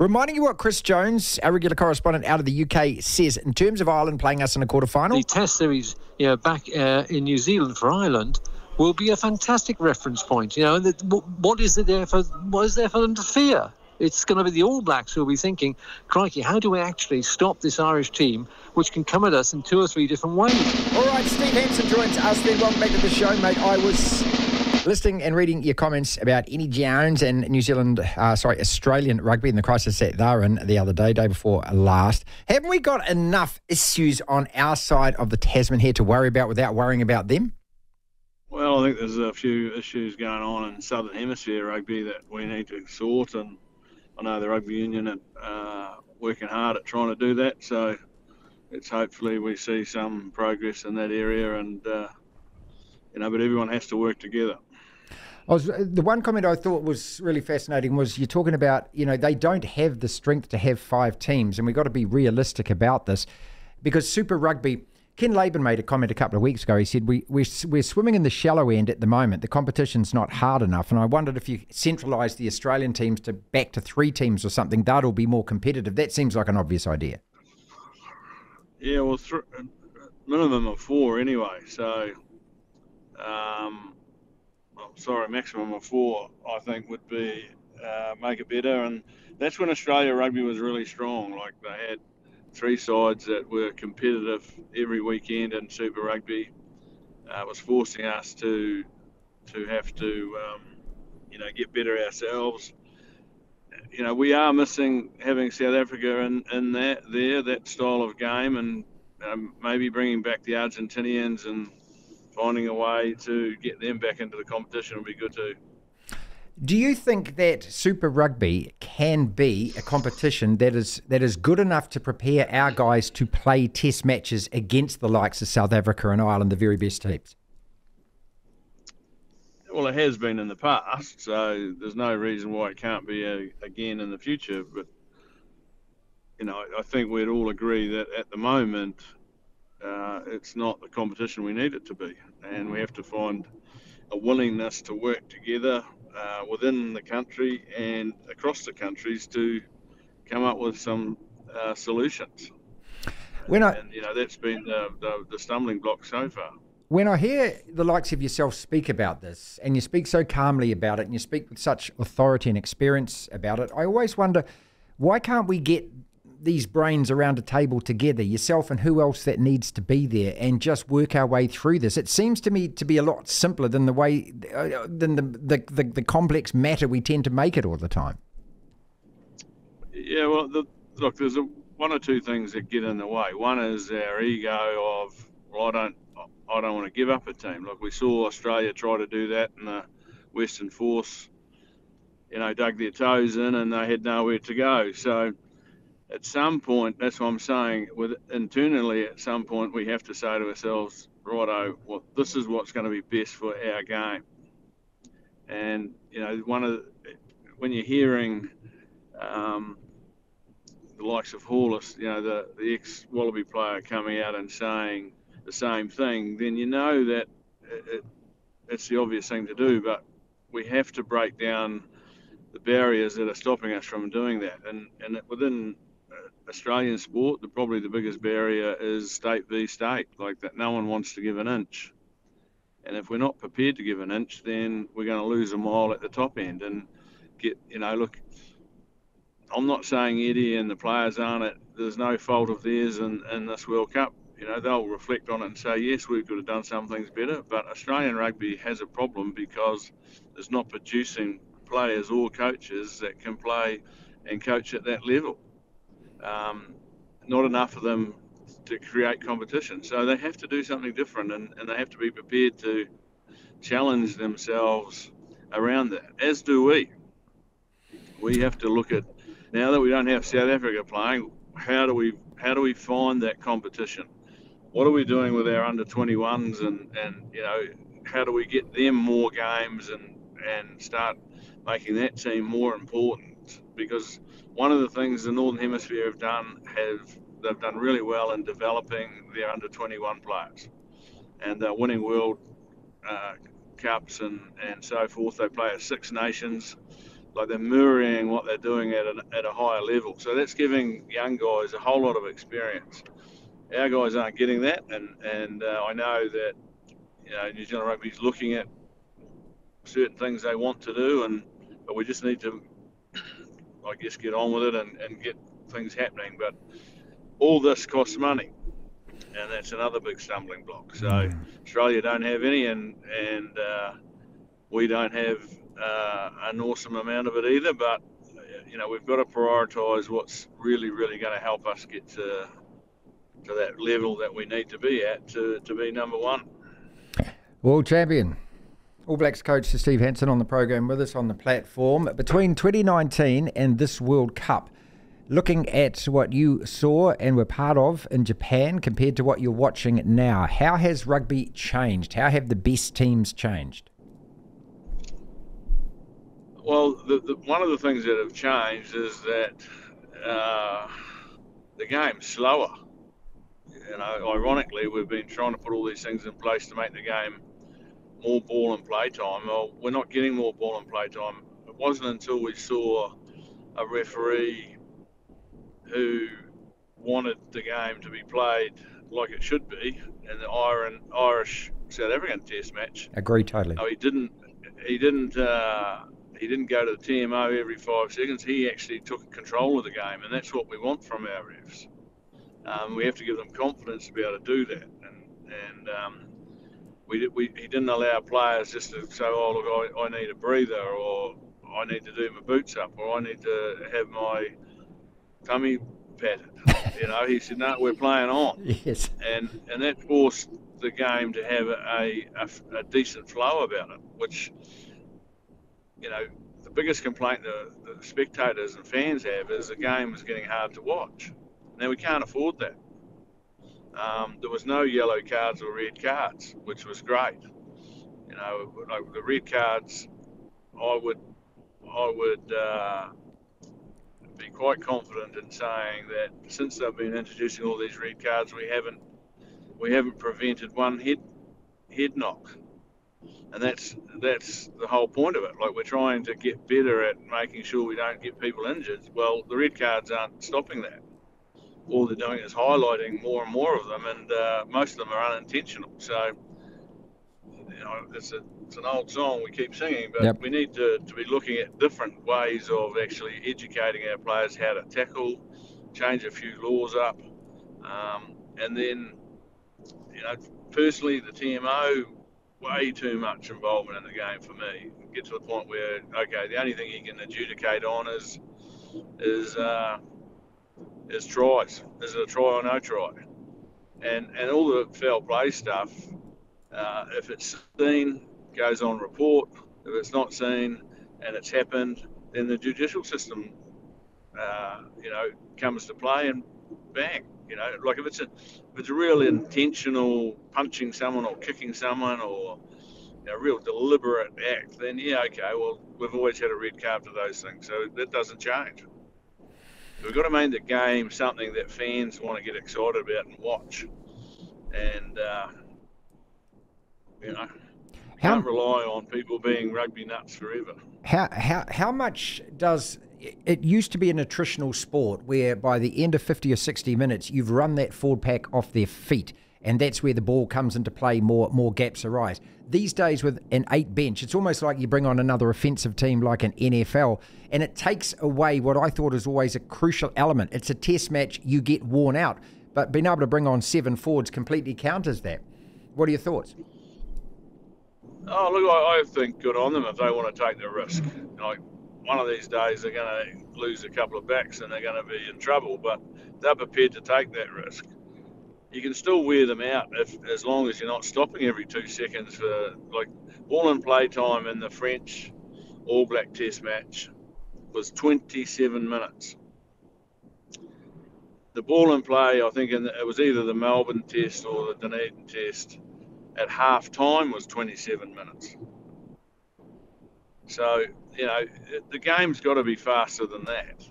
Reminding you what Chris Jones, our regular correspondent out of the UK, says in terms of Ireland playing us in a quarter final. The Test series, you know, back uh, in New Zealand for Ireland will be a fantastic reference point. You know, what is there for? What is there for them to fear? It's going to be the All Blacks who will be thinking, crikey, how do we actually stop this Irish team, which can come at us in two or three different ways? All right, Steve Hansen joins us. Steve, welcome back to the show, mate. I was listening and reading your comments about Eddie Jones and New Zealand, uh, sorry, Australian rugby and the crisis that they're in the other day, day before last. Haven't we got enough issues on our side of the Tasman here to worry about without worrying about them? Well, I think there's a few issues going on in Southern Hemisphere rugby that we need to sort, and I know the rugby union are uh, working hard at trying to do that. So it's hopefully we see some progress in that area, and uh, you know, but everyone has to work together. I was, the one comment I thought was really fascinating was you're talking about, you know, they don't have the strength to have five teams, and we've got to be realistic about this because Super Rugby. Ken Laban made a comment a couple of weeks ago. He said, we, we, We're swimming in the shallow end at the moment. The competition's not hard enough. And I wondered if you centralise the Australian teams to back to three teams or something, that'll be more competitive. That seems like an obvious idea. Yeah, well, th- minimum of four anyway. So um, sorry, maximum of four, I think, would be uh, make it better. And that's when Australia rugby was really strong. Like they had three sides that were competitive every weekend, in Super Rugby uh, was forcing us to to have to, um, you know, get better ourselves. You know, we are missing having South Africa in, in that there that style of game, and um, maybe bringing back the Argentinians and finding a way to get them back into the competition would be good too. Do you think that Super Rugby can be a competition that is that is good enough to prepare our guys to play Test matches against the likes of South Africa and Ireland, the very best teams? Well, it has been in the past, so there's no reason why it can't be a, again in the future. But you know, I think we'd all agree that at the moment uh, it's not the competition we need it to be, and we have to find a willingness to work together uh, within the country and across the countries to come up with some uh, solutions. When I, and, you know, that's been the, the, the stumbling block so far. When I hear the likes of yourself speak about this, and you speak so calmly about it, and you speak with such authority and experience about it, I always wonder why can't we get these brains around a table together, yourself and who else that needs to be there, and just work our way through this. It seems to me to be a lot simpler than the way uh, than the, the, the the complex matter we tend to make it all the time. Yeah, well, the, look, there's a, one or two things that get in the way. One is our ego of, well, I don't, I don't want to give up a team. Look, we saw Australia try to do that, and the Western Force, you know, dug their toes in, and they had nowhere to go. So at some point, that's what I'm saying. With internally, at some point, we have to say to ourselves, righto, well, this is what's going to be best for our game. And you know, one of the, when you're hearing um, the likes of Hollis, you know, the, the ex Wallaby player coming out and saying the same thing, then you know that it, it's the obvious thing to do. But we have to break down the barriers that are stopping us from doing that. And and within Australian sport, the, probably the biggest barrier is state v state, like that. No one wants to give an inch, and if we're not prepared to give an inch, then we're going to lose a mile at the top end and get. You know, look, I'm not saying Eddie and the players aren't it. There's no fault of theirs in, in this World Cup. You know, they'll reflect on it and say, yes, we could have done some things better. But Australian rugby has a problem because it's not producing players or coaches that can play and coach at that level um, not enough of them to create competition. So they have to do something different and, and they have to be prepared to challenge themselves around that, as do we. We have to look at now that we don't have South Africa playing, how do we how do we find that competition? What are we doing with our under 21s and, and you know how do we get them more games and and start making that team more important because one of the things the Northern Hemisphere have done have they've done really well in developing their under 21 players, and they're winning world uh, cups and, and so forth. They play at Six Nations. like they're mirroring what they're doing at, an, at a higher level. So that's giving young guys a whole lot of experience. Our guys aren't getting that, and and uh, I know that you know New Zealand Rugby is looking at certain things they want to do, and but we just need to, I guess, get on with it and, and get things happening. But all this costs money, and that's another big stumbling block. So mm. Australia don't have any, and and uh, we don't have uh, an awesome amount of it either. But you know, we've got to prioritise what's really, really going to help us get to to that level that we need to be at to, to be number one. World champion. All Blacks coach Steve Hansen on the program with us on the platform. Between 2019 and this World Cup, looking at what you saw and were part of in Japan compared to what you're watching now, how has rugby changed? How have the best teams changed? Well, the, the, one of the things that have changed is that uh, the game's slower. You know, ironically, we've been trying to put all these things in place to make the game more ball and play time. Well, we're not getting more ball and play time. It wasn't until we saw a referee who wanted the game to be played like it should be in the Iron, Irish South African Test match. Agree totally. No, he didn't. He didn't. Uh, he didn't go to the TMO every five seconds. He actually took control of the game, and that's what we want from our refs. Um, we have to give them confidence to be able to do that, and and um, we, we he didn't allow players just to say, oh look, I, I need a breather, or I need to do my boots up, or I need to have my tummy patted. you know, he said, no, we're playing on. Yes. And and that forced the game to have a, a, a decent flow about it, which, you know, the biggest complaint the, the spectators and fans have is the game is getting hard to watch. Now we can't afford that. Um, there was no yellow cards or red cards, which was great. You know, like the red cards, I would, I would uh, be quite confident in saying that since they've been introducing all these red cards, we haven't, we haven't prevented one head, head knock, and that's that's the whole point of it. Like we're trying to get better at making sure we don't get people injured. Well, the red cards aren't stopping that all they're doing is highlighting more and more of them, and uh, most of them are unintentional. So, you know, it's, a, it's an old song we keep singing, but yep. we need to, to be looking at different ways of actually educating our players how to tackle, change a few laws up, um, and then, you know, personally, the TMO, way too much involvement in the game for me. Get to the point where, okay, the only thing he can adjudicate on is is uh, is tries. Is it a try or no try? And and all the foul play stuff, uh, if it's seen, goes on report. If it's not seen and it's happened, then the judicial system, uh, you know, comes to play and bang. You know, like if it's a if it's a real intentional punching someone or kicking someone or a real deliberate act, then yeah, okay, well, we've always had a red card for those things, so that doesn't change. We've got to make the game something that fans want to get excited about and watch. And, uh, you know, how, can't rely on people being rugby nuts forever. How, how, how much does it used to be a attritional sport where by the end of 50 or 60 minutes, you've run that forward pack off their feet and that's where the ball comes into play. More more gaps arise these days with an eight bench. It's almost like you bring on another offensive team like an NFL, and it takes away what I thought is always a crucial element. It's a test match. You get worn out, but being able to bring on seven forwards completely counters that. What are your thoughts? Oh, look, I, I think good on them if they want to take the risk. Like one of these days, they're going to lose a couple of backs and they're going to be in trouble, but they're prepared to take that risk you can still wear them out if, as long as you're not stopping every two seconds for like ball and play time in the French All Black Test match was 27 minutes. The ball and play, I think, in the, it was either the Melbourne Test or the Dunedin Test at half time was 27 minutes. So you know the game's got to be faster than that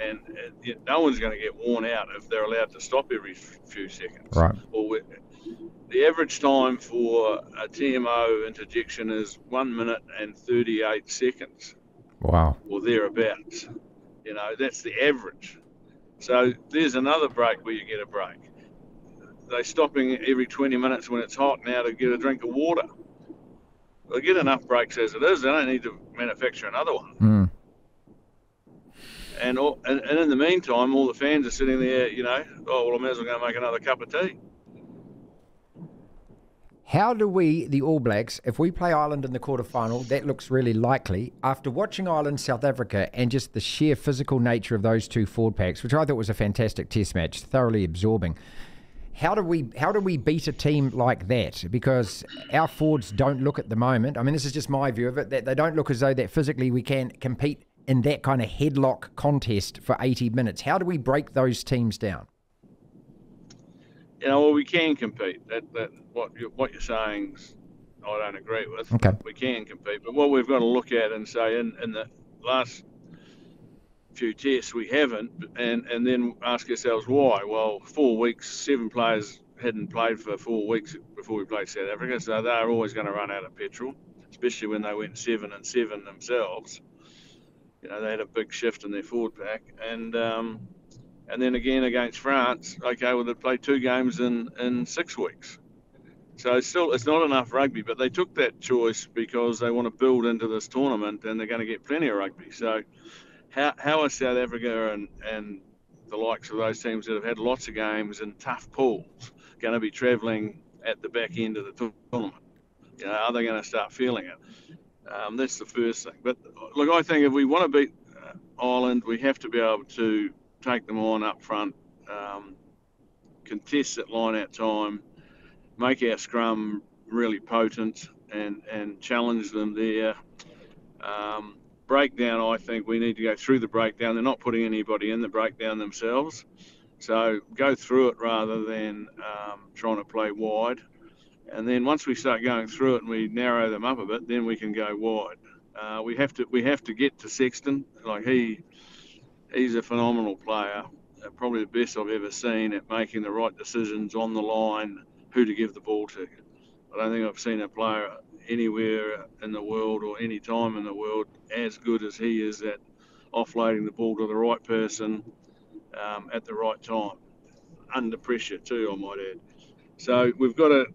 and uh, no one's going to get worn out if they're allowed to stop every few seconds. Right. Or the average time for a TMO interjection is one minute and 38 seconds. Wow. or thereabouts. You know, that's the average. So there's another break where you get a break. They're stopping every 20 minutes when it's hot now to get a drink of water. They get enough breaks as it is. They don't need to manufacture another one. Mm. And, all, and and in the meantime, all the fans are sitting there. You know, oh well, I may as well go make another cup of tea. How do we, the All Blacks, if we play Ireland in the quarterfinal, that looks really likely. After watching Ireland, South Africa, and just the sheer physical nature of those two forward packs, which I thought was a fantastic Test match, thoroughly absorbing. How do we how do we beat a team like that? Because our forwards don't look at the moment. I mean, this is just my view of it. That they don't look as though that physically we can compete in that kind of headlock contest for 80 minutes. How do we break those teams down? You know, well, we can compete. That that what you what you're saying, I don't agree with. Okay. We can compete, but what we've got to look at and say in, in the last few tests we haven't, and and then ask ourselves why. Well, four weeks, seven players hadn't played for four weeks before we played South Africa, so they're always going to run out of petrol, especially when they went seven and seven themselves. You know, they had a big shift in their forward pack, and um, and then again against France, okay, well they played two games in in six weeks. So it's still it's not enough rugby, but they took that choice because they want to build into this tournament and they're going to get plenty of rugby. So how, how are South Africa and, and the likes of those teams that have had lots of games and tough pools going to be travelling at the back end of the tournament? You know, are they going to start feeling it? Um, that's the first thing. But look, I think if we want to beat uh, Ireland, we have to be able to take them on up front, um, contest that line out time, make our scrum really potent, and and challenge them there. Um, breakdown, I think we need to go through the breakdown. They're not putting anybody in the breakdown themselves. So go through it rather than um, trying to play wide. And then once we start going through it and we narrow them up a bit, then we can go wide. Uh, we have to we have to get to Sexton. Like he he's a phenomenal player, uh, probably the best I've ever seen at making the right decisions on the line, who to give the ball to. I don't think I've seen a player anywhere in the world or any time in the world as good as he is at offloading the ball to the right person um, at the right time, under pressure too, I might add. So we've got to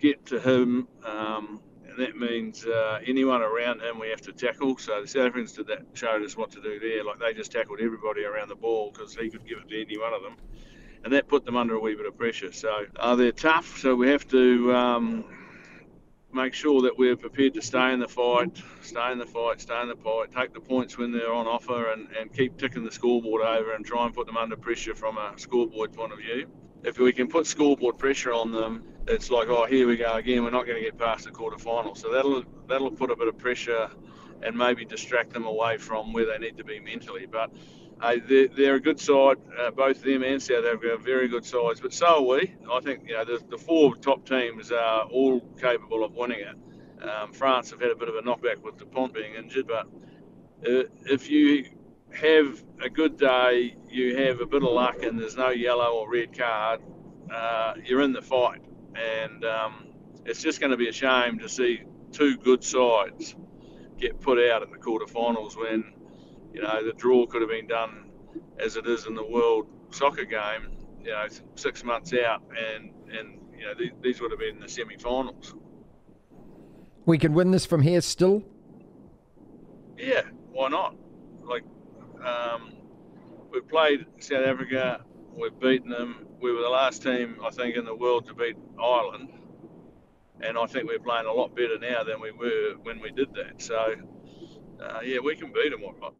get to him, um, and that means uh, anyone around him we have to tackle. So the South Africans did that, showed us what to do there. Like they just tackled everybody around the ball because he could give it to any one of them. And that put them under a wee bit of pressure. So uh, they're tough. So we have to um, make sure that we're prepared to stay in the fight, stay in the fight, stay in the fight, take the points when they're on offer, and, and keep ticking the scoreboard over and try and put them under pressure from a scoreboard point of view. If we can put scoreboard pressure on them, it's like, oh, here we go again. We're not going to get past the quarterfinal. So that'll that'll put a bit of pressure and maybe distract them away from where they need to be mentally. But uh, they're, they're, a good side. Uh, both them and South Africa are very good sides, but so are we. I think you know the, the four top teams are all capable of winning it. Um, France have had a bit of a knockback with Dupont being injured, but uh, if you have a good day, you have a bit of luck, and there's no yellow or red card, uh, you're in the fight. And um, it's just going to be a shame to see two good sides get put out in the quarterfinals when you know, the draw could have been done as it is in the World Soccer game, you know, six months out, and and you know these, these would have been the semi-finals. We can win this from here still. Yeah, why not? Like, um, we've played South Africa, we've beaten them. We were the last team, I think, in the world to beat Ireland, and I think we're playing a lot better now than we were when we did that. So, uh, yeah, we can beat them. All right.